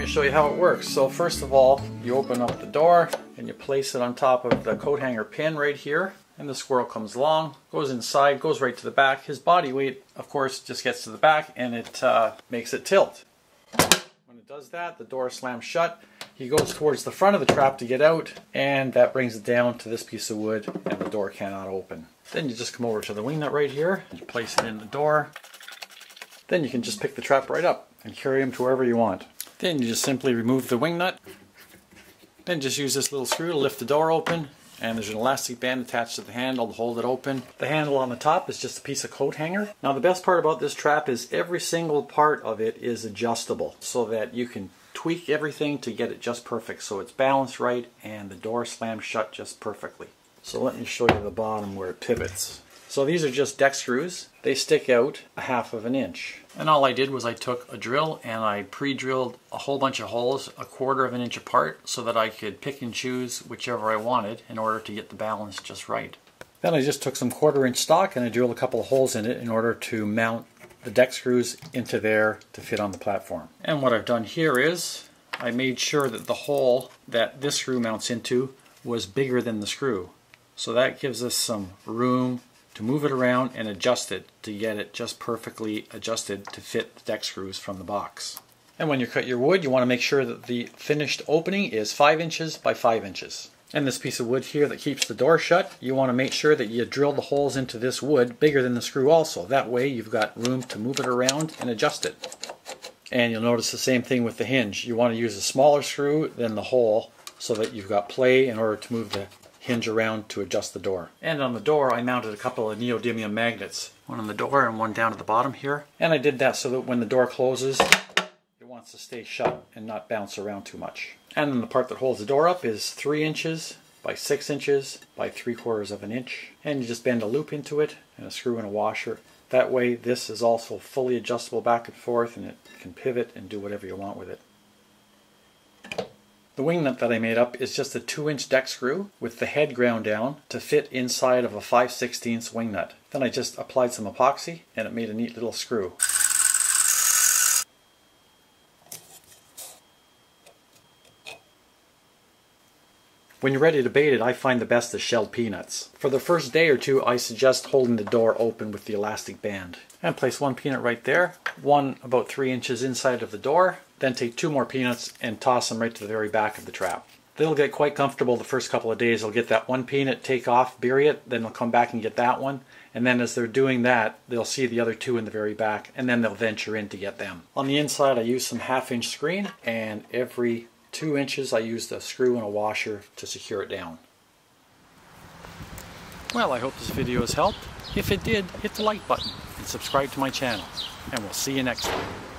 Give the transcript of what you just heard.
me show you how it works. So first of all, you open up the door and you place it on top of the coat hanger pin right here. And the squirrel comes along, goes inside, goes right to the back. His body weight, of course, just gets to the back and it uh, makes it tilt. When it does that, the door slams shut. He goes towards the front of the trap to get out, and that brings it down to this piece of wood, and the door cannot open. Then you just come over to the wing nut right here, and you place it in the door. Then you can just pick the trap right up and carry him to wherever you want. Then you just simply remove the wing nut. Then just use this little screw to lift the door open and there's an elastic band attached to the handle to hold it open. The handle on the top is just a piece of coat hanger. Now the best part about this trap is every single part of it is adjustable so that you can tweak everything to get it just perfect so it's balanced right and the door slams shut just perfectly. So let me show you the bottom where it pivots. So these are just deck screws. They stick out a half of an inch. And all I did was I took a drill and I pre-drilled a whole bunch of holes a quarter of an inch apart so that I could pick and choose whichever I wanted in order to get the balance just right. Then I just took some quarter inch stock and I drilled a couple of holes in it in order to mount the deck screws into there to fit on the platform. And what I've done here is I made sure that the hole that this screw mounts into was bigger than the screw. So that gives us some room to move it around and adjust it to get it just perfectly adjusted to fit the deck screws from the box. And when you cut your wood, you want to make sure that the finished opening is 5 inches by 5 inches. And this piece of wood here that keeps the door shut, you want to make sure that you drill the holes into this wood bigger than the screw also. That way you've got room to move it around and adjust it. And you'll notice the same thing with the hinge. You want to use a smaller screw than the hole so that you've got play in order to move the hinge around to adjust the door. And on the door I mounted a couple of neodymium magnets. One on the door and one down at the bottom here. And I did that so that when the door closes it wants to stay shut and not bounce around too much. And then the part that holds the door up is 3 inches by 6 inches by 3 quarters of an inch. And you just bend a loop into it and a screw and a washer. That way this is also fully adjustable back and forth and it can pivot and do whatever you want with it. The wing nut that I made up is just a 2 inch deck screw with the head ground down to fit inside of a 5 16 wing nut. Then I just applied some epoxy and it made a neat little screw. When you're ready to bait it, I find the best is shelled peanuts. For the first day or two, I suggest holding the door open with the elastic band. And place one peanut right there, one about three inches inside of the door, then take two more peanuts and toss them right to the very back of the trap. They'll get quite comfortable the first couple of days. They'll get that one peanut, take off, bury it, then they'll come back and get that one. And then as they're doing that, they'll see the other two in the very back, and then they'll venture in to get them. On the inside, I use some half inch screen, and every two inches I used a screw and a washer to secure it down. Well, I hope this video has helped. If it did, hit the like button and subscribe to my channel. And we'll see you next time.